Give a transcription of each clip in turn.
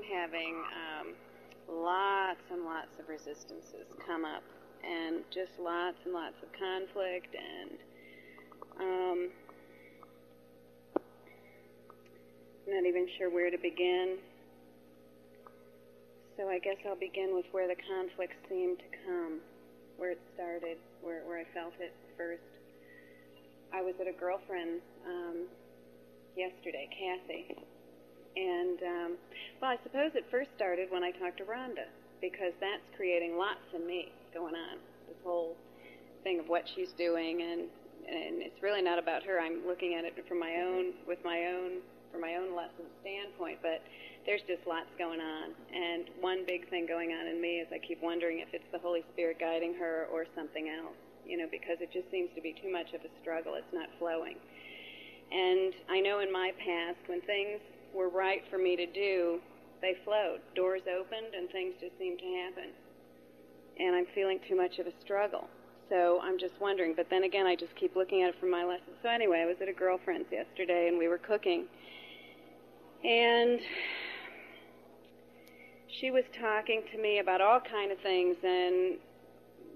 Having um, lots and lots of resistances come up, and just lots and lots of conflict, and um, not even sure where to begin. So I guess I'll begin with where the conflict seemed to come, where it started, where, where I felt it first. I was at a girlfriend's um, yesterday, Kathy, and um, well, I suppose it first started when I talked to Rhonda because that's creating lots in me going on. This whole thing of what she's doing, and and it's really not about her. I'm looking at it from my own, with my own, from my own lesson standpoint. But there's just lots going on, and one big thing going on in me is I keep wondering if it's the Holy Spirit guiding her or something else. You know, because it just seems to be too much of a struggle. It's not flowing. And I know in my past, when things were right for me to do, they flowed. Doors opened and things just seemed to happen. And I'm feeling too much of a struggle. So I'm just wondering. But then again, I just keep looking at it from my lessons. So anyway, I was at a girlfriend's yesterday and we were cooking. And she was talking to me about all kind of things and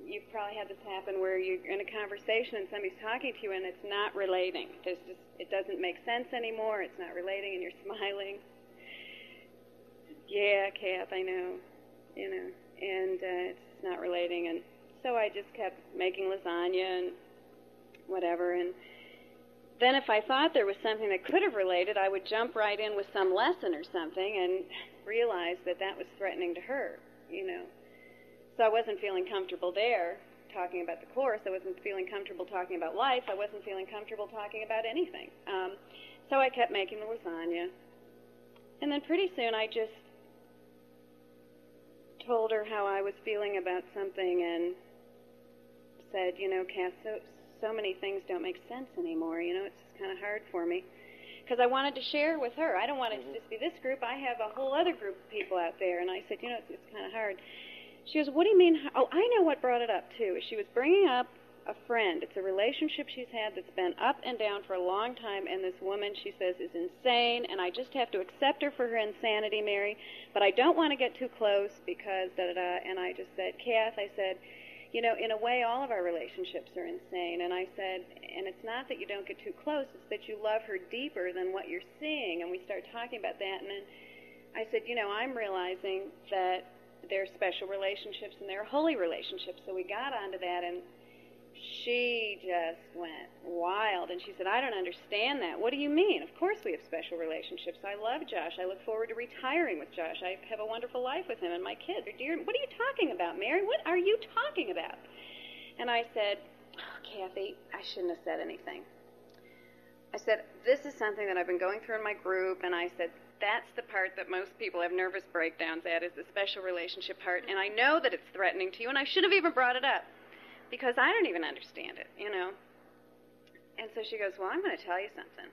you've probably had this happen where you're in a conversation and somebody's talking to you and it's not relating. There's just it doesn't make sense anymore. It's not relating, and you're smiling. Yeah, Kath, I know, you know, and uh, it's not relating, and so I just kept making lasagna and whatever, and then if I thought there was something that could have related, I would jump right in with some lesson or something, and realize that that was threatening to her, you know. So I wasn't feeling comfortable there talking about the course. I wasn't feeling comfortable talking about life. I wasn't feeling comfortable talking about anything. Um, so I kept making the lasagna. And then pretty soon I just told her how I was feeling about something and said, you know, Kath, so, so many things don't make sense anymore. You know, it's just kind of hard for me. Because I wanted to share with her. I don't want it to just be this group. I have a whole other group of people out there. And I said, you know, it's, it's kind of hard. She goes, What do you mean? Oh, I know what brought it up, too. She was bringing up a friend. It's a relationship she's had that's been up and down for a long time, and this woman, she says, is insane, and I just have to accept her for her insanity, Mary, but I don't want to get too close because da da da. And I just said, Kath, I said, you know, in a way, all of our relationships are insane. And I said, and it's not that you don't get too close, it's that you love her deeper than what you're seeing. And we start talking about that, and then I said, you know, I'm realizing that there are special relationships and their holy relationships. So we got onto that, and she just went wild. And she said, I don't understand that. What do you mean? Of course we have special relationships. I love Josh. I look forward to retiring with Josh. I have a wonderful life with him and my kids dear. What are you talking about, Mary? What are you talking about? And I said, oh, Kathy, I shouldn't have said anything. I said, This is something that I've been going through in my group, and I said, that's the part that most people have nervous breakdowns at is the special relationship part. And I know that it's threatening to you, and I should have even brought it up because I don't even understand it, you know. And so she goes, Well, I'm going to tell you something.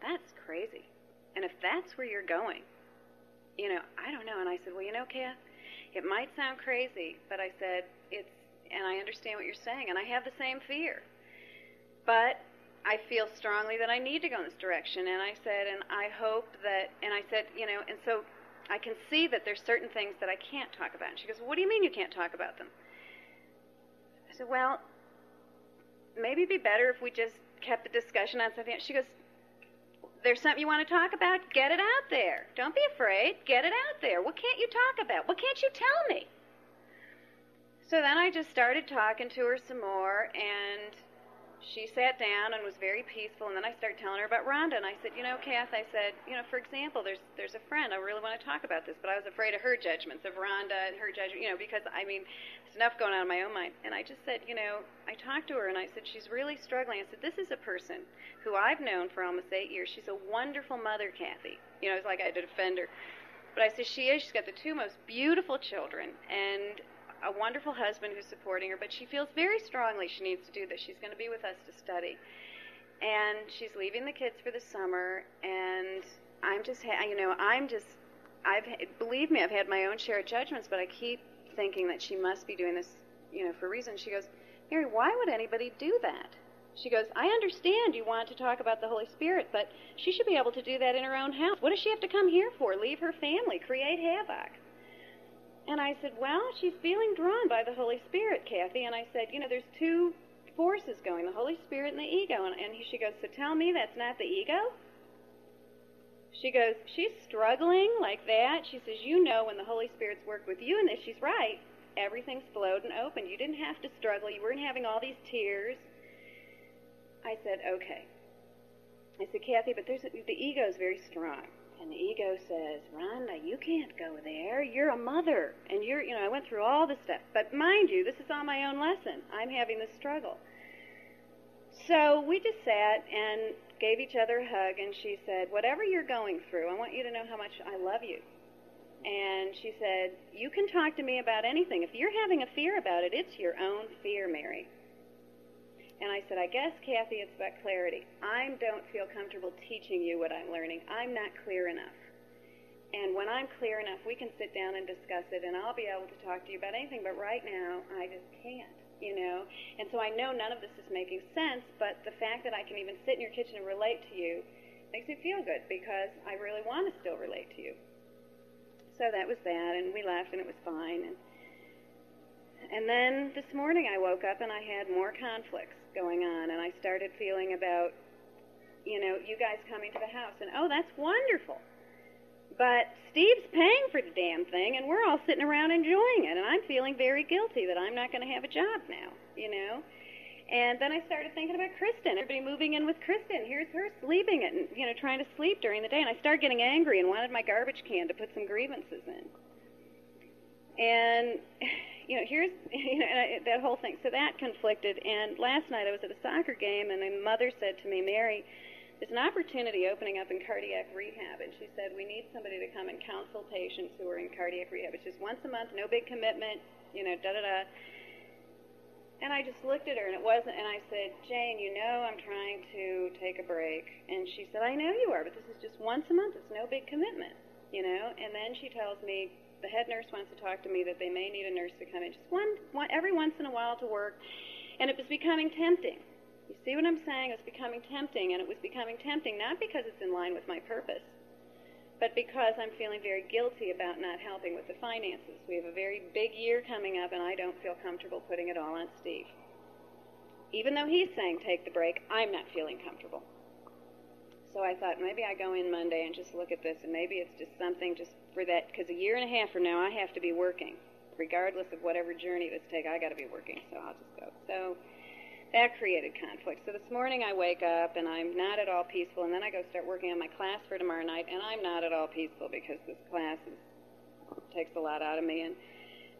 That's crazy. And if that's where you're going, you know, I don't know. And I said, Well, you know, Kath, it might sound crazy, but I said, It's, and I understand what you're saying, and I have the same fear. But I feel strongly that I need to go in this direction. And I said, and I hope that, and I said, you know, and so I can see that there's certain things that I can't talk about. And she goes, what do you mean you can't talk about them? I said, well, maybe it'd be better if we just kept the discussion on something. She goes, there's something you want to talk about? Get it out there. Don't be afraid. Get it out there. What can't you talk about? What can't you tell me? So then I just started talking to her some more, and she sat down and was very peaceful and then I started telling her about Rhonda and I said, you know, Kath, I said, you know, for example, there's there's a friend, I really want to talk about this, but I was afraid of her judgments of Rhonda and her judgment, you know, because I mean, there's enough going on in my own mind. And I just said, you know, I talked to her and I said, she's really struggling. I said, this is a person who I've known for almost eight years. She's a wonderful mother, Kathy. You know, it's like I had to defend her. But I said, she is. She's got the two most beautiful children. And a wonderful husband who's supporting her, but she feels very strongly she needs to do this. She's going to be with us to study. And she's leaving the kids for the summer, and I'm just, ha- you know, I'm just, I've, believe me, I've had my own share of judgments, but I keep thinking that she must be doing this, you know, for a reason. She goes, Mary, why would anybody do that? She goes, I understand you want to talk about the Holy Spirit, but she should be able to do that in her own house. What does she have to come here for? Leave her family, create havoc. And I said, Well, she's feeling drawn by the Holy Spirit, Kathy. And I said, You know, there's two forces going the Holy Spirit and the ego. And, and she goes, So tell me that's not the ego? She goes, She's struggling like that. She says, You know when the Holy Spirit's worked with you and this. She's right. Everything's flowed and open. You didn't have to struggle. You weren't having all these tears. I said, Okay. I said, Kathy, but there's the ego is very strong. And the ego says, Rhonda, you can't go there. You're a mother. And you're, you know, I went through all this stuff. But mind you, this is on my own lesson. I'm having this struggle. So we just sat and gave each other a hug, and she said, Whatever you're going through, I want you to know how much I love you. And she said, You can talk to me about anything. If you're having a fear about it, it's your own fear, Mary. And I said, I guess, Kathy, it's about clarity. I don't feel comfortable teaching you what I'm learning. I'm not clear enough. And when I'm clear enough, we can sit down and discuss it, and I'll be able to talk to you about anything. But right now, I just can't, you know? And so I know none of this is making sense, but the fact that I can even sit in your kitchen and relate to you makes me feel good because I really want to still relate to you. So that was that, and we left, and it was fine. And, and then this morning I woke up and I had more conflicts going on, and I started feeling about, you know, you guys coming to the house, and oh, that's wonderful. But Steve's paying for the damn thing, and we're all sitting around enjoying it, and I'm feeling very guilty that I'm not going to have a job now, you know. And then I started thinking about Kristen. Everybody moving in with Kristen. Here's her sleeping and you know trying to sleep during the day, and I started getting angry and wanted my garbage can to put some grievances in. And you know, here's you know that whole thing. So that conflicted. And last night I was at a soccer game, and my mother said to me, Mary, there's an opportunity opening up in cardiac rehab, and she said we need somebody to come and counsel patients who are in cardiac rehab. It's just once a month, no big commitment, you know, da da da. And I just looked at her, and it wasn't. And I said, Jane, you know I'm trying to take a break. And she said, I know you are, but this is just once a month. It's no big commitment, you know. And then she tells me, the head nurse wants to talk to me that they may need a nurse to come in just one, one every once in a while to work, and it was becoming tempting. You see what I'm saying? It was becoming tempting, and it was becoming tempting not because it's in line with my purpose, but because I'm feeling very guilty about not helping with the finances. We have a very big year coming up, and I don't feel comfortable putting it all on Steve. Even though he's saying take the break, I'm not feeling comfortable. So I thought maybe I go in Monday and just look at this, and maybe it's just something just for that, because a year and a half from now I have to be working, regardless of whatever journey this takes. I got to be working, so I'll just go. So that created conflict. So this morning I wake up and I'm not at all peaceful, and then I go start working on my class for tomorrow night, and I'm not at all peaceful because this class is, takes a lot out of me. And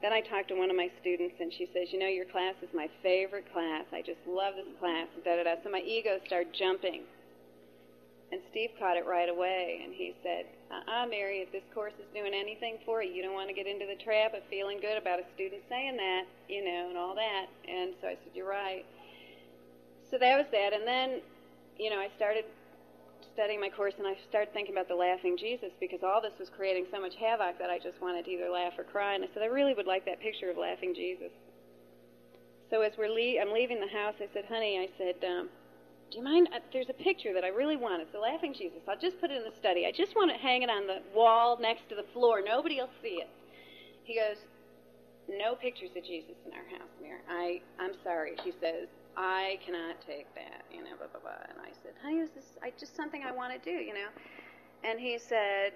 then I talk to one of my students, and she says, "You know, your class is my favorite class. I just love this class." Da da da. So my ego started jumping and Steve caught it right away, and he said, uh-uh, Mary, if this course is doing anything for you, you don't want to get into the trap of feeling good about a student saying that, you know, and all that. And so I said, you're right. So that was that. And then, you know, I started studying my course, and I started thinking about the laughing Jesus because all this was creating so much havoc that I just wanted to either laugh or cry. And I said, I really would like that picture of laughing Jesus. So as we're le- I'm leaving the house, I said, honey, I said, um, do you mind? Uh, there's a picture that I really want. It's the laughing Jesus. I'll just put it in the study. I just want to hang it on the wall next to the floor. Nobody will see it. He goes, no pictures of Jesus in our house, Mary. I, I'm sorry. She says, I cannot take that, you know, blah, blah, blah. And I said, honey, is this I, just something I want to do, you know? And he said,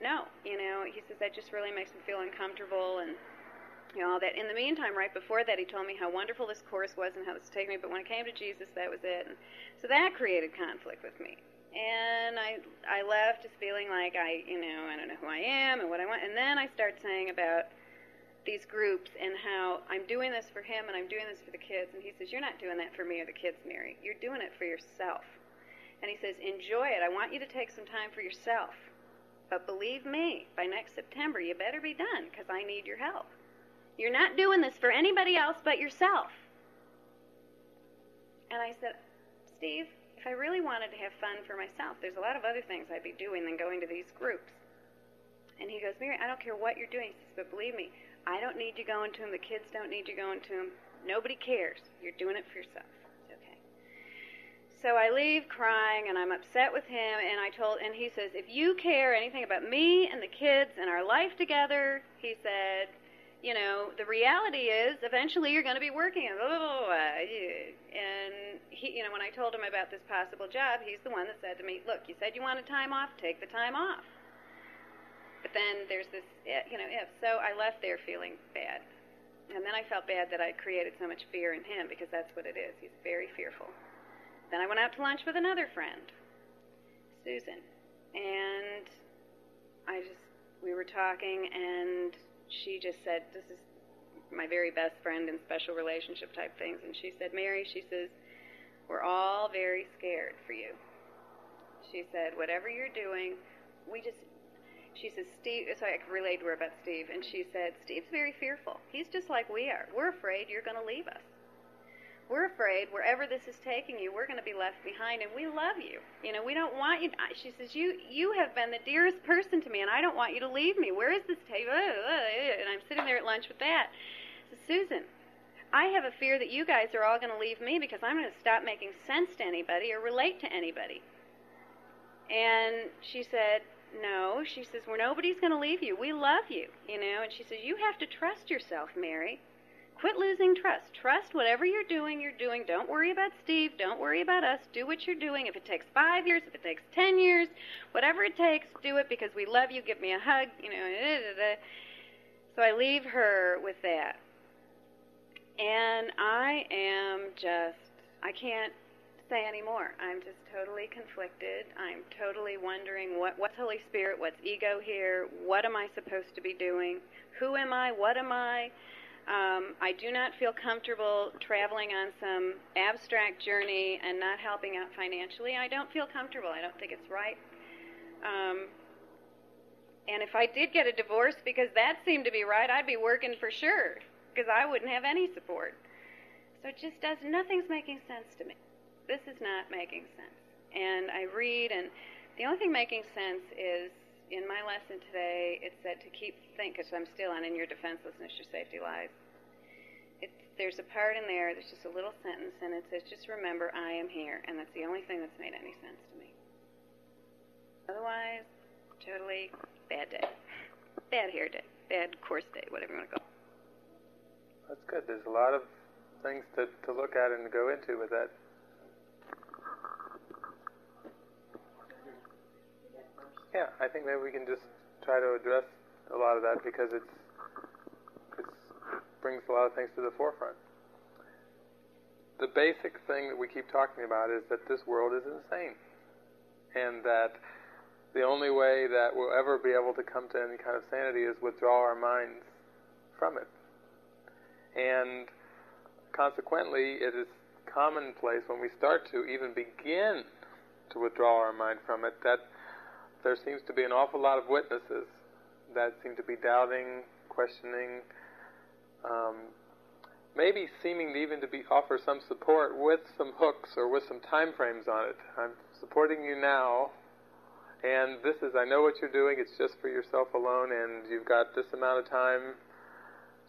no, you know, he says, that just really makes me feel uncomfortable and you all that. In the meantime, right before that, he told me how wonderful this course was and how this taken me. But when it came to Jesus, that was it. And so that created conflict with me. And I I left just feeling like I, you know, I don't know who I am and what I want. And then I start saying about these groups and how I'm doing this for him and I'm doing this for the kids. And he says, You're not doing that for me or the kids, Mary. You're doing it for yourself. And he says, Enjoy it. I want you to take some time for yourself. But believe me, by next September, you better be done because I need your help. You're not doing this for anybody else but yourself. And I said, Steve, if I really wanted to have fun for myself, there's a lot of other things I'd be doing than going to these groups. And he goes, Mary, I don't care what you're doing, says, but believe me, I don't need you going to them. The kids don't need you going to them. Nobody cares. You're doing it for yourself. It's okay. so I leave crying and I'm upset with him and I told and he says if you care anything about me and the kids and our life together, he said, you know, the reality is eventually you're going to be working and and he you know when I told him about this possible job, he's the one that said to me, "Look, you said you wanted time off, take the time off." But then there's this eh, you know, if so I left there feeling bad. And then I felt bad that I created so much fear in him because that's what it is. He's very fearful. Then I went out to lunch with another friend, Susan, and I just we were talking, and she just said, "This is my very best friend in special relationship type things," and she said, "Mary," she says, "we're all very scared for you." She said, "Whatever you're doing, we just." She says, Steve, so I relayed to her about Steve, and she said, Steve's very fearful. He's just like we are. We're afraid you're going to leave us we're afraid wherever this is taking you, we're going to be left behind, and we love you. You know, we don't want you. She says, you you have been the dearest person to me, and I don't want you to leave me. Where is this table? And I'm sitting there at lunch with that. Susan, I have a fear that you guys are all going to leave me because I'm going to stop making sense to anybody or relate to anybody. And she said, no. She says, well, nobody's going to leave you. We love you, you know. And she says, you have to trust yourself, Mary. Quit losing trust. Trust whatever you're doing, you're doing. Don't worry about Steve. Don't worry about us. Do what you're doing. If it takes five years, if it takes ten years, whatever it takes, do it because we love you. Give me a hug. You know. Da, da, da. So I leave her with that. And I am just, I can't say anymore. I'm just totally conflicted. I'm totally wondering what, what's Holy Spirit, what's ego here, what am I supposed to be doing, who am I, what am I? Um, I do not feel comfortable traveling on some abstract journey and not helping out financially. I don't feel comfortable. I don't think it's right. Um, and if I did get a divorce because that seemed to be right, I'd be working for sure because I wouldn't have any support. So it just does, nothing's making sense to me. This is not making sense. And I read, and the only thing making sense is in my lesson today, it said to keep think, because I'm still on in your defenselessness, your safety lies. It's, there's a part in there that's just a little sentence, and it says, just remember, I am here. And that's the only thing that's made any sense to me. Otherwise, totally bad day. Bad hair day. Bad course day, whatever you want to call it. That's good. There's a lot of things to, to look at and to go into with that Yeah, I think maybe we can just try to address a lot of that because it's it brings a lot of things to the forefront. The basic thing that we keep talking about is that this world is insane, and that the only way that we'll ever be able to come to any kind of sanity is withdraw our minds from it. And consequently, it is commonplace when we start to even begin to withdraw our mind from it that there seems to be an awful lot of witnesses that seem to be doubting, questioning, um, maybe seeming even to be offer some support with some hooks or with some time frames on it. I'm supporting you now, and this is I know what you're doing. It's just for yourself alone, and you've got this amount of time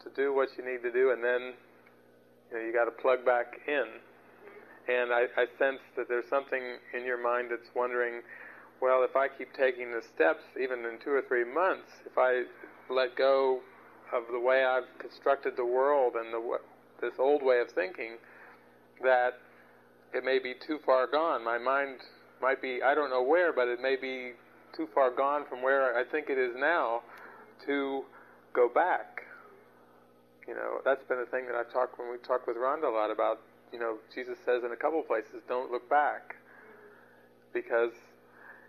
to do what you need to do, and then you know you got to plug back in. And I, I sense that there's something in your mind that's wondering well, if I keep taking the steps, even in two or three months, if I let go of the way I've constructed the world and the this old way of thinking, that it may be too far gone. My mind might be, I don't know where, but it may be too far gone from where I think it is now to go back. You know, that's been a thing that I've talked when we talk with Rhonda a lot about. You know, Jesus says in a couple places, don't look back. Because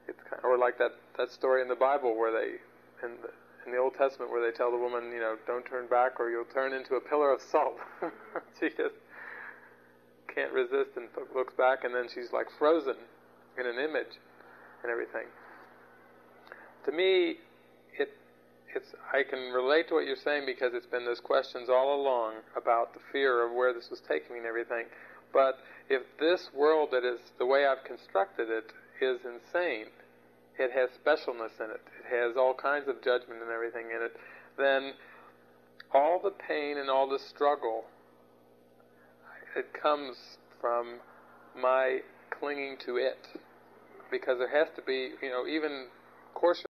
it's kind of, or like that that story in the Bible where they in the, in the Old Testament where they tell the woman, you know, don't turn back or you'll turn into a pillar of salt. she just can't resist and looks back, and then she's like frozen in an image and everything. To me, it it's I can relate to what you're saying because it's been those questions all along about the fear of where this was taking me and everything. But if this world that is the way I've constructed it is insane, it has specialness in it, it has all kinds of judgment and everything in it, then all the pain and all the struggle, it comes from my clinging to it, because there has to be, you know, even course